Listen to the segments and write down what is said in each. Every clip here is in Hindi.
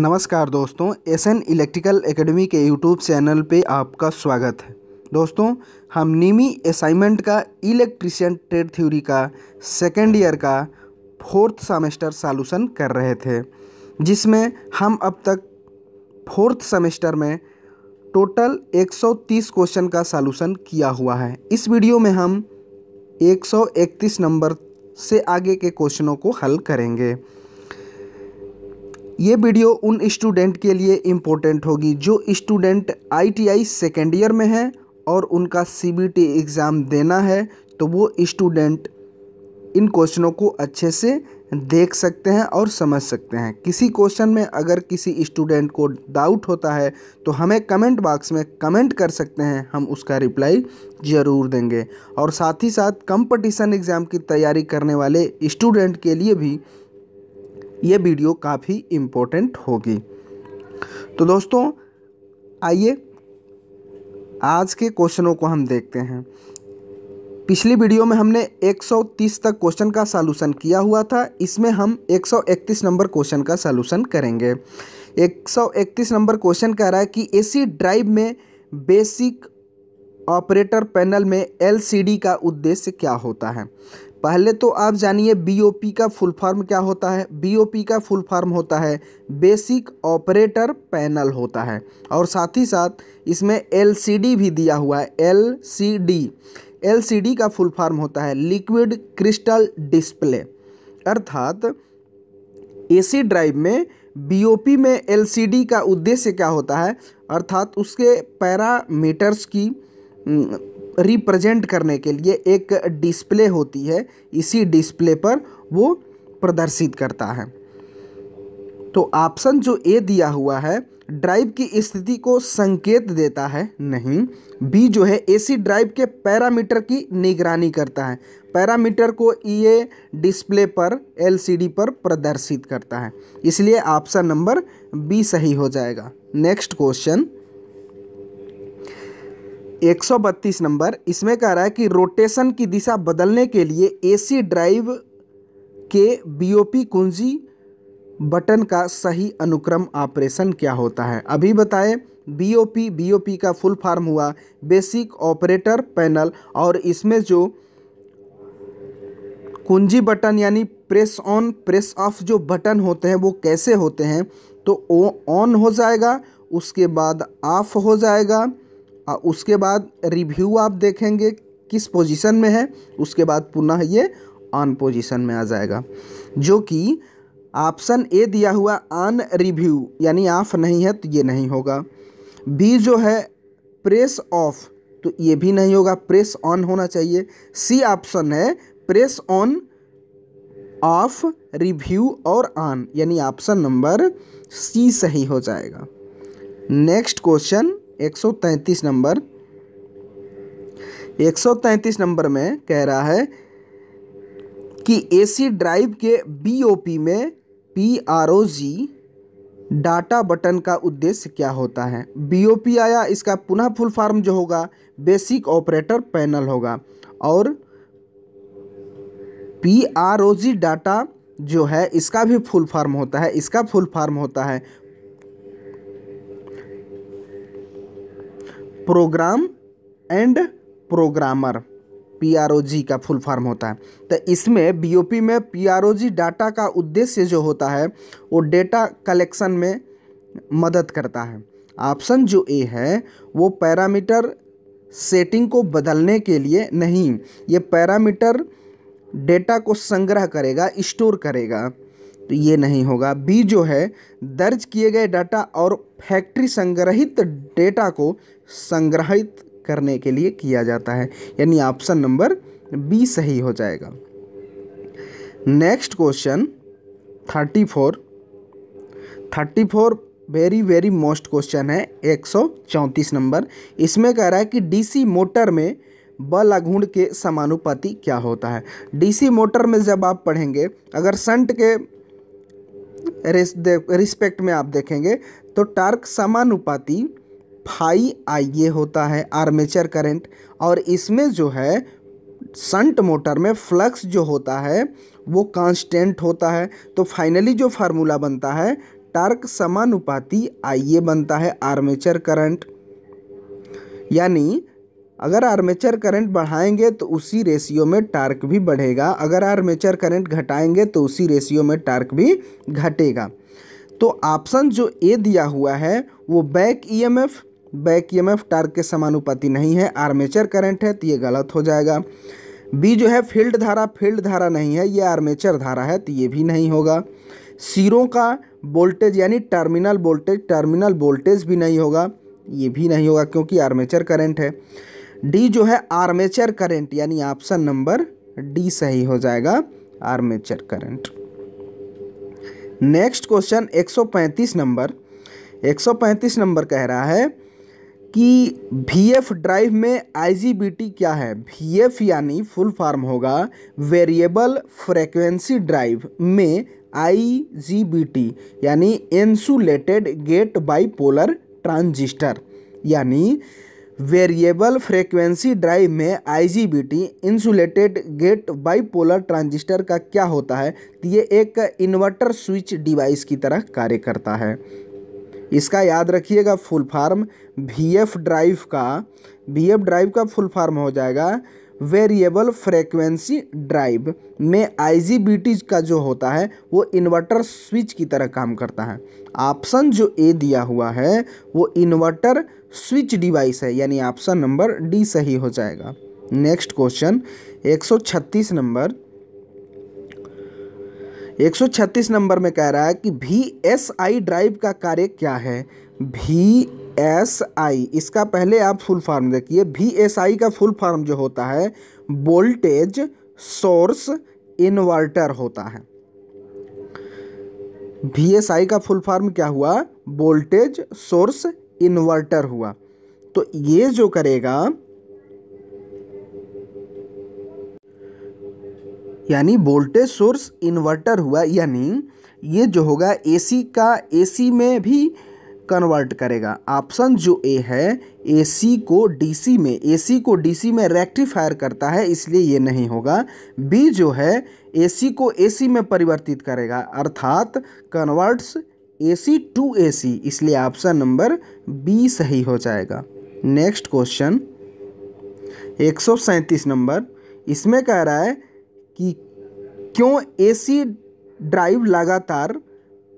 नमस्कार दोस्तों एस एन इलेक्ट्रिकल एकेडमी के यूट्यूब चैनल पे आपका स्वागत है। दोस्तों, हम नीमी असाइनमेंट का इलेक्ट्रिशियन ट्रेड थ्योरी का सेकेंड ईयर का फोर्थ सेमेस्टर सॉल्यूशन कर रहे थे, जिसमें हम अब तक फोर्थ सेमेस्टर में टोटल 130 क्वेश्चन का सॉल्यूशन किया हुआ है। इस वीडियो में हम 131 नंबर से आगे के क्वेश्चनों को हल करेंगे। ये वीडियो उन स्टूडेंट के लिए इम्पोर्टेंट होगी जो स्टूडेंट आईटीआई सेकेंड ईयर में है और उनका सीबीटी एग्ज़ाम देना है तो वो स्टूडेंट इन क्वेश्चनों को अच्छे से देख सकते हैं और समझ सकते हैं। किसी क्वेश्चन में अगर किसी स्टूडेंट को डाउट होता है तो हमें कमेंट बॉक्स में कमेंट कर सकते हैं, हम उसका रिप्लाई ज़रूर देंगे। और साथ ही साथ कंपटीशन एग्ज़ाम की तैयारी करने वाले स्टूडेंट के लिए भी ये वीडियो काफ़ी इम्पोर्टेंट होगी। तो दोस्तों, आइए, आज के क्वेश्चनों को हम देखते हैं। पिछली वीडियो में हमने 130 तक क्वेश्चन का सॉल्यूशन किया हुआ था। इसमें हम 131 नंबर क्वेश्चन का सॉल्यूशन करेंगे। 131 नंबर क्वेश्चन कह रहा है कि एसी ड्राइव में बेसिक ऑपरेटर पैनल में एलसीडी का उद्देश्य क्या होता है? पहले तो आप जानिए बीओपी का फुल फॉर्म क्या होता है। बीओपी का फुल फॉर्म होता है बेसिक ऑपरेटर पैनल होता है। और साथ ही साथ इसमें एलसीडी भी दिया हुआ है एलसीडी एलसीडी का फुल फॉर्म होता है लिक्विड क्रिस्टल डिस्प्ले अर्थात एसी ड्राइव में बीओपी में एलसीडी का उद्देश्य क्या होता है? अर्थात उसके पैरामीटर्स की रिप्रेजेंट करने के लिए एक डिस्प्ले होती है, इसी डिस्प्ले पर वो प्रदर्शित करता है। तो ऑप्शन जो ए दिया हुआ है ड्राइव की स्थिति को संकेत देता है, नहीं बी जो है एसी ड्राइव के पैरामीटर की निगरानी करता है। पैरामीटर को ये डिस्प्ले पर एलसीडी पर प्रदर्शित करता है। इसलिए ऑप्शन नंबर बी सही हो जाएगा। Next question 132 number. इसमें कह रहा है कि रोटेशन की दिशा बदलने के लिए एसी ड्राइव के बीओपी कुंजी बटन का सही अनुक्रम ऑपरेशन क्या होता है? अभी बताएँ बीओपी बीओपी का फुल फॉर्म हुआ, बेसिक ऑपरेटर पैनल और इसमें जो कुंजी बटन यानी प्रेस ऑन, प्रेस ऑफ़ जो बटन होते हैं, वो कैसे होते हैं? तो ऑन हो जाएगा, उसके बाद ऑफ़ हो जाएगा उसके बाद रिव्यू आप देखेंगे किस पोजीशन में है, उसके बाद पुनः ये ऑन पोजीशन में आ जाएगा। जो कि ऑप्शन ए दिया हुआ ऑन रिव्यू यानी ऑफ़ नहीं है तो ये नहीं होगा। बी जो है प्रेस ऑफ़ तो ये भी नहीं होगा। प्रेस ऑन होना चाहिए। सी ऑप्शन है प्रेस ऑन ऑफ़ रिव्यू और ऑन यानी ऑप्शन नंबर सी सही हो जाएगा। Next question 133 number. 133 नंबर में कह रहा है कि एसी ड्राइव के बीओपी में पीआरओजी डाटा बटन का उद्देश्य क्या होता है? बीओपी आया, इसका पुनः फुल फॉर्म जो होगा, बेसिक ऑपरेटर पैनल होगा। और पीआरओजी डाटा जो है, इसका भी फुल फॉर्म होता है, इसका फुल फॉर्म होता है प्रोग्राम एंड प्रोग्रामर पीआरओजी का फुल फॉर्म होता है। तो इसमें बीओपी में पीआरओजी डाटा का उद्देश्य जो होता है, वो डेटा कलेक्शन में मदद करता है। ऑप्शन जो ए है, वो पैरामीटर सेटिंग को बदलने के लिए नहीं, ये पैरामीटर डेटा को संग्रह करेगा, स्टोर करेगा तो ये नहीं होगा। बी जो है, दर्ज किए गए डाटा और फैक्ट्री संग्रहित डेटा को संग्रहित करने के लिए किया जाता है, यानी ऑप्शन नंबर बी सही हो जाएगा। Next question thirty four thirty four very very most question है, एक सौ चौंतीस नंबर इसमें कह रहा है कि डीसी मोटर में बल आघूर्ण के समानुपाती क्या होता है? डीसी मोटर में जब आप पढ़ेंगे, अगर संट के रिस्पेक्ट में आप देखेंगे तो टार्क समानुपाती फाई आई ए होता है आर्मेचर करंट। और इसमें जो है संट मोटर में फ्लक्स जो होता है, वो कांस्टेंट होता है। तो फाइनली जो फार्मूला बनता है, टार्क समानुपाती आई, ये बनता है आर्मेचर करंट। यानी, अगर आर्मेचर करंट बढ़ाएँगे तो उसी रेशियो में टार्क भी बढ़ेगा। अगर आर्मेचर करंट घटाएँगे तो उसी रेशियो में टार्क भी घटेगा। तो ऑप्शन जो ए दिया हुआ है, वो back EMF back EMF torque के समानुपाती नहीं है आर्मेचर करंट है तो ये गलत हो जाएगा। बी जो है फ़ील्ड धारा फ़ील्ड धारा नहीं है, ये आर्मेचर धारा है तो ये भी नहीं होगा। सिरों का वोल्टेज यानी टर्मिनल वोल्टेज टर्मिनल वोल्टेज भी नहीं होगा, ये भी नहीं होगा, क्योंकि आर्मेचर करंट है। डी जो है आर्मेचर करंट यानी ऑप्शन नंबर डी सही हो जाएगा armature current next question 135 number 135 number कह रहा है कि वी एफ़ ड्राइव में आईजीबीटी क्या है? वी एफ़ यानी फुल फॉर्म होगा वेरिएबल फ्रेक्वेंसी ड्राइव में आईजीबीटी यानी insulated gate bipolar transistor यानी वेरिएबल फ्रेक्वेंसी ड्राइव में IGBT insulated gate bipolar transistor का क्या होता है? तो ये एक इन्वर्टर स्विच डिवाइस की तरह कार्य करता है। इसका याद रखिएगा, full form V F drive का वी एफ़ ड्राइव का फुल फार्म हो जाएगा वेरिएबल फ्रेक्वेंसी ड्राइव में आईजीबीटी का जो होता है, वो इन्वर्टर स्विच की तरह काम करता है। ऑप्शन जो ए दिया हुआ है, वो इन्वर्टर स्विच डिवाइस है, यानी ऑप्शन नंबर डी सही हो जाएगा। नेक्स्ट क्वेश्चन 136 नंबर 136 नंबर में कह रहा है कि वी एस आई ड्राइव का कार्य क्या है? वी एस आई इसका पहले आप फुल फॉर्म देखिए। वी एस आई का फुल फॉर्म जो होता है वोल्टेज सोर्स इन्वर्टर होता है। वी एस आई का फुल फॉर्म क्या हुआ? वोल्टेज सोर्स इन्वर्टर हुआ। तो ये जो करेगा यानी वोल्टेज सोर्स इन्वर्टर हुआ, यानी ये जो होगा एसी का एसी में भी कन्वर्ट करेगा। ऑप्शन जो ए है एसी को डीसी में एसी को डीसी में रेक्टिफायर करता है, इसलिए ये नहीं होगा। बी जो है एसी को एसी में परिवर्तित करेगा, अर्थात कन्वर्ट्स एसी टू एसी इसलिए ऑप्शन नंबर बी सही हो जाएगा। नेक्स्ट क्वेश्चन एक सौ सैंतीस नंबर इसमें कह रहा है कि क्यों एसी ड्राइव लगातार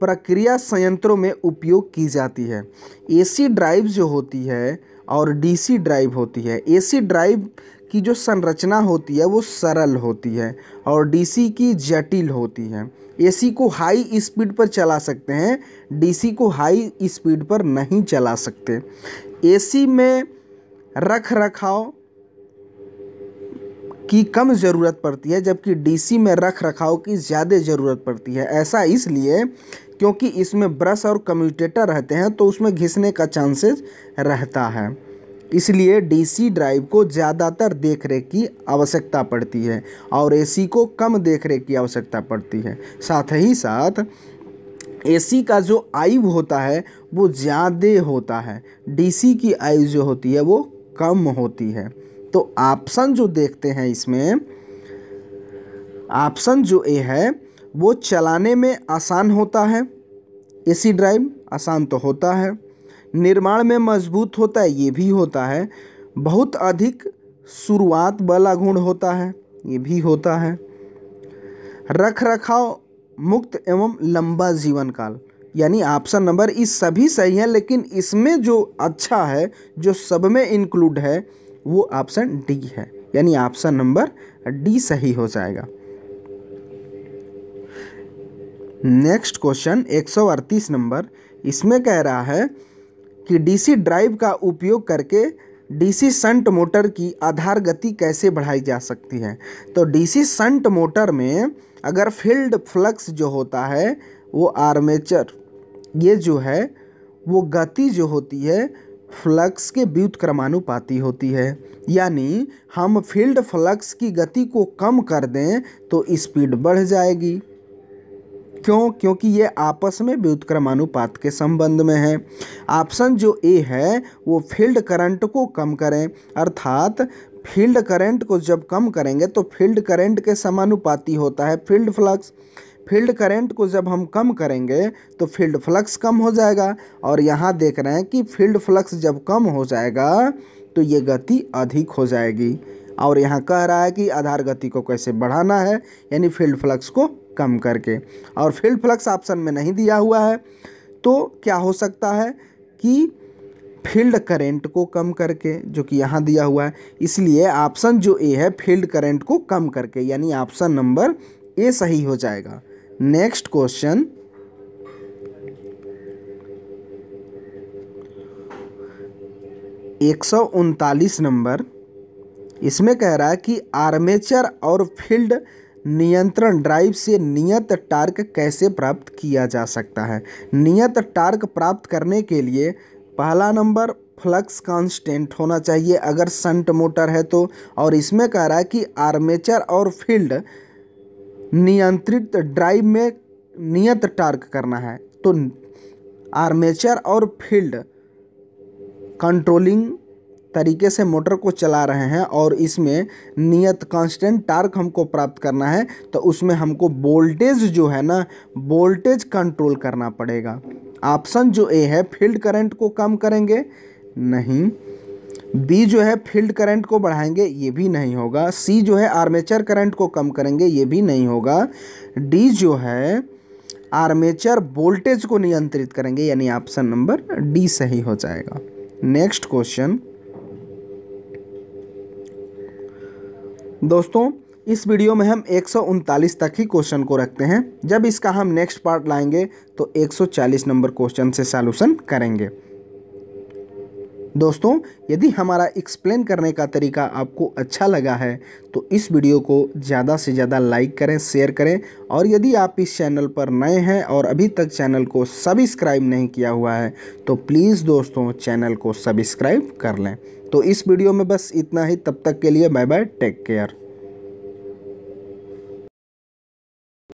प्रक्रिया संयंत्रों में उपयोग की जाती है? एसी ड्राइव जो होती है और डीसी ड्राइव होती है, एसी ड्राइव की जो संरचना होती है वो सरल होती है और डीसी की जटिल होती है। एसी को हाई स्पीड पर चला सकते हैं, डीसी को हाई स्पीड पर नहीं चला सकते। एसी में रख रखाव की कम ज़रूरत पड़ती है, जबकि डीसी में रख रखाव की ज़्यादा ज़रूरत पड़ती है। ऐसा इसलिए क्योंकि इसमें ब्रश और कम्यूटेटर रहते हैं तो उसमें घिसने का चांसेस रहता है। इसलिए डीसी ड्राइव को ज़्यादातर देख रेख की आवश्यकता पड़ती है और एसी को कम देख रेख की आवश्यकता पड़ती है। साथ ही साथ एसी का जो आयु होता है, वो ज़्यादा होता है। डीसी की आयु जो होती है, वो कम होती है। तो ऑप्शन जो देखते हैं इसमें ऑप्शन जो ए है, वो चलाने में आसान होता है। एसी ड्राइव आसान तो होता है। निर्माण में मज़बूत होता है, ये भी होता है। बहुत अधिक शुरुआत वाला गुण होता है, ये भी होता है। रख रखाव मुक्त एवं लंबा जीवन काल, यानी ऑप्शन नंबर इस सभी सही है, लेकिन इसमें जो अच्छा है, जो सब में इंक्लूड है वो ऑप्शन डी है। यानी ऑप्शन नंबर डी सही हो जाएगा। नेक्स्ट क्वेश्चन एक सौ अड़तीस नंबर इसमें कह रहा है कि डीसी ड्राइव का उपयोग करके डीसी संट मोटर की आधार गति कैसे बढ़ाई जा सकती है? तो डीसी संट मोटर में अगर फ़ील्ड फ्लक्स जो होता है, वो आर्मेचर ये जो है, वो गति जो होती है फ्लक्स के व्युत्क्रमानुपाती होती है। यानी हम फ़ील्ड फ्लक्स की गति को कम कर दें तो स्पीड बढ़ जाएगी। क्यों? क्योंकि ये आपस में व्युत्क्रमानुपात के संबंध में है। ऑप्शन जो ए है, वो फ़ील्ड करंट को कम करें। अर्थात फ़ील्ड करंट को जब कम करेंगे तो फ़ील्ड करंट के समानुपाती होता है फ़ील्ड फ्लक्स। फ़ील्ड करंट को जब हम कम करेंगे तो फ़ील्ड फ्लक्स कम हो जाएगा। और यहाँ देख रहे हैं कि फ़ील्ड फ्लक्स जब कम हो जाएगा तो ये गति अधिक हो जाएगी। और यहाँ कह रहा है कि आधार गति को कैसे बढ़ाना है, यानी फ़ील्ड फ्लक्स को कम करके। और फ़ील्ड फ्लक्स ऑप्शन में नहीं दिया हुआ है तो क्या हो सकता है कि फ़ील्ड करंट को कम करके, जो कि यहाँ दिया हुआ है, इसलिए ऑप्शन जो ए है, फ़ील्ड करंट को कम करके, यानी ऑप्शन नंबर ए सही हो जाएगा। Next question. एक सौ उनतालीस नंबर। इसमें कह रहा है कि आर्मेचर और फ़ील्ड नियंत्रण ड्राइव से नियत टार्क कैसे प्राप्त किया जा सकता है? नियत टार्क प्राप्त करने के लिए पहला नंबर फ्लक्स कांस्टेंट होना चाहिए। अगर संट मोटर है तो और इसमें कह रहा है कि आर्मेचर और फ़ील्ड नियंत्रित ड्राइव में नियत टार्क करना है। तो आर्मेचर और फ़ील्ड कंट्रोलिंग तरीके से मोटर को चला रहे हैं और इसमें नियत कांस्टेंट टार्क हमको प्राप्त करना है तो उसमें हमको वोल्टेज जो है ना, वोल्टेज कंट्रोल करना पड़ेगा। ऑप्शन जो ए है, फ़ील्ड करंट को कम करेंगे, नहीं। बी जो है फ़ील्ड करंट को बढ़ाएँगे, ये भी नहीं होगा। सी जो है आर्मेचर करंट को कम करेंगे, ये भी नहीं होगा। डी जो है आर्मेचर वोल्टेज को नियंत्रित करेंगे, यानी ऑप्शन नंबर डी सही हो जाएगा। Next question. दोस्तों, इस वीडियो में हम एक सौ उनतालीस तक ही क्वेश्चन को रखते हैं। जब इसका हम नेक्स्ट पार्ट लाएँगे तो 140 नंबर क्वेश्चन से सॉल्यूशन करेंगे। दोस्तों, यदि हमारा एक्सप्लेन करने का तरीका आपको अच्छा लगा है तो इस वीडियो को ज़्यादा से ज़्यादा लाइक करें शेयर करें और यदि आप इस चैनल पर नए हैं और अभी तक चैनल को सब्सक्राइब नहीं किया हुआ है तो प्लीज़ दोस्तों चैनल को सब्सक्राइब कर लें। तो इस वीडियो में बस इतना ही, तब तक के लिए बाय बाय टेक केयर